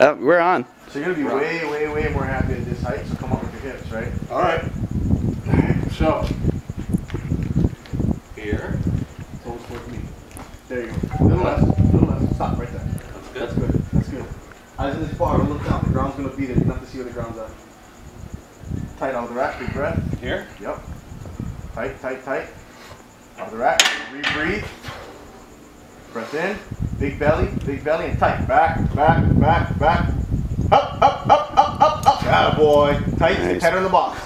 Uh, we're on. So you're gonna be way, way, way more happy at this height. So come up with your hips, right? All right. So Here. toes towards me. There you go. Little less. Little less. Stop right there. That's good. That's good. That's good. Eyes in this bar. Don't look down. The ground's gonna be there. You have to see where the ground's at. Tight out of the rack. Big breath. Here. Yep. Tight, tight, tight. Out of the rack. Rebreathe. Breath in. Big belly, big belly, and tight. Back, back, back, back. Up, up, up, up, up, up. Yeah, boy. Tight, Nice. tighter in the box.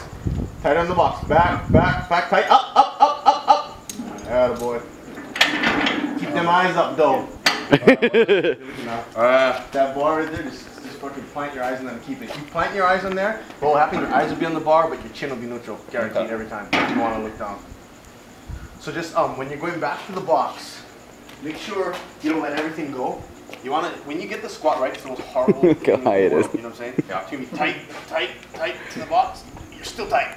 Tighter in the box. Back, back, back, tight. Up, up, up, up, up. Yeah, boy. Keep them eyes up, though. Uh, That bar right there, just, just fucking plant your eyes on and keep it. You plant your eyes on there, what will happen, your eyes will be on the bar, but your chin will be neutral. Guaranteed every time. You want to look down. So just, um, when you're going back to the box, make sure you don't let everything go. You want to, when you get the squat right, it's the most horrible thing Look how in the high it world, is. You know what I'm saying? Yeah. It's going to be tight, tight, tight to the box. You're still tight.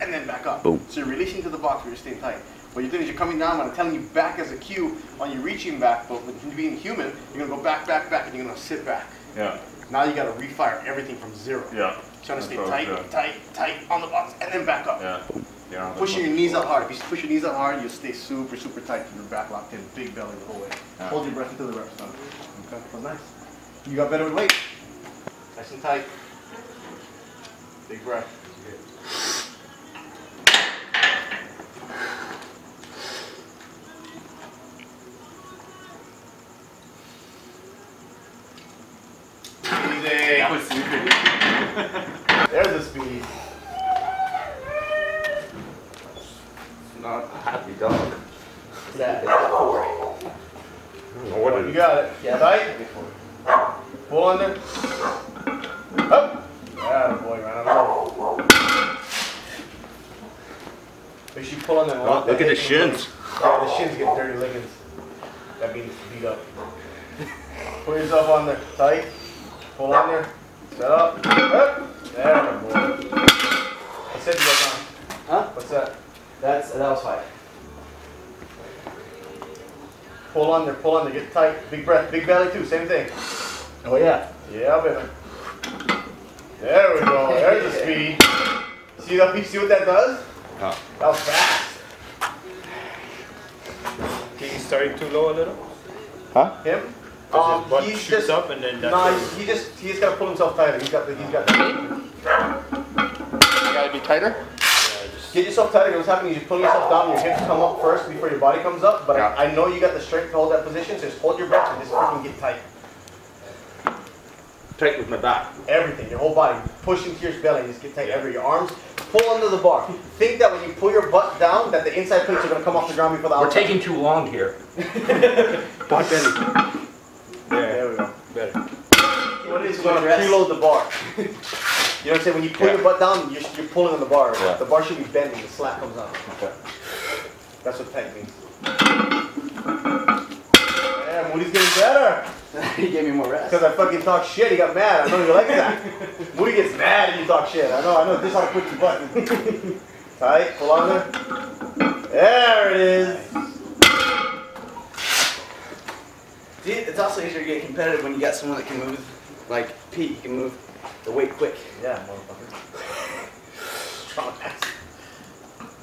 And then back up. Boom. So you're releasing to the box, but you're staying tight. What you're doing is you're coming down, I'm telling you back as a cue on you reaching back, but with you being human, you're gonna go back, back, back, and you're gonna sit back. yeah. Now you gotta refire everything from zero. Yeah. Trying to stay tight, what tight, tight on the box, and then back up. Yeah. Yeah. Pushing your knees up hard. If you push your knees up hard, you'll stay super, super tight. Your back locked in, big belly the whole way. Yeah. Hold your breath until the reps done. Okay. Nice. You got better with weight. Nice and tight. Big breath. Easy. That was super. There's a speed. Not a happy dog. That. What You got it. Tight. Pull under. Up. Yeah, boy, right on the Make sure you pull on them. Oh, look at the shins. Yeah, the shins get dirty ligaments. That means beat up. Put yourself on there. Tight. Pull on there. Set up. Up. There, boy. What's that you got on? Huh? What's that? That's that was five. Pull on there. Pull on there. Get tight. Big breath. Big belly too. Same thing. Oh yeah. Yeah, baby. There we go. There's the speed. See that? You see what that does? Huh. That was fast. He's starting too low a little. Huh? Him? Um, Um, butt he's shoots just. up and then that's No, it. he's, he just he just gotta pull himself tighter. He's got the he's got the. You gotta be tighter. Yeah, just- Get yourself tighter. What's happening is you're pulling yourself down. Your hips come up first before your body comes up. But Yeah. I, I know you got the strength to hold that position. So just hold your breath and just freaking get tight. Tight with my back. Everything, your whole body, push into your belly, just get tight every your arms, pull under the bar. Think that when you pull your butt down, that the inside plates are gonna come off the ground before the We're outside. taking too long here. Butt belly. There we go. Better. What is gonna preload the bar? you know what I'm saying? When you pull Yeah. your butt down, you're, you're pulling on the bar. Yeah. The bar should be bending, the slap comes out. Okay. That's what tight means. Yeah, Moody's getting better. he gave me more rest. Because I fucking talk shit, he got mad. I know you like that. Moody gets mad and you talk shit. I know, I know. This is how I put your button. Tight, pull on there. There it is. See, it's also easier to get competitive when you got someone that can move, like Pete, you can move the weight quick. Yeah, motherfucker. Strong ass.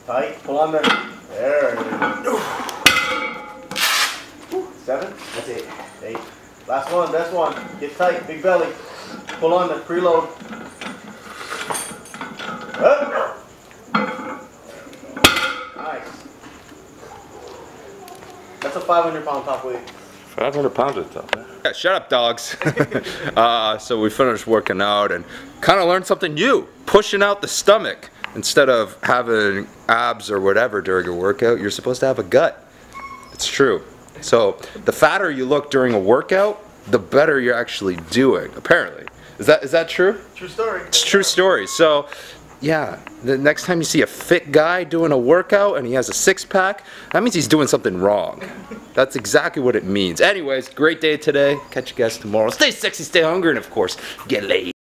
Tight, pull on there. There is. Seven, That's it. eight. Last one, best one. Get tight, big belly. Pull on the preload. Nice. That's a 500 pound top weight. 500 pounds of tough. Yeah, shut up, dogs. uh, so we finished working out and kind of learned something new. Pushing out the stomach instead of having abs or whatever during a workout. You're supposed to have a gut. It's true. So the fatter you look during a workout, the better you're actually doing. Apparently, is that is that true? True story. It's a true story. So, yeah, the next time you see a fit guy doing a workout and he has a six pack, that means he's doing something wrong. That's exactly what it means. Anyways, great day today. Catch you guys tomorrow. Stay sexy, stay hungry, and of course, get laid.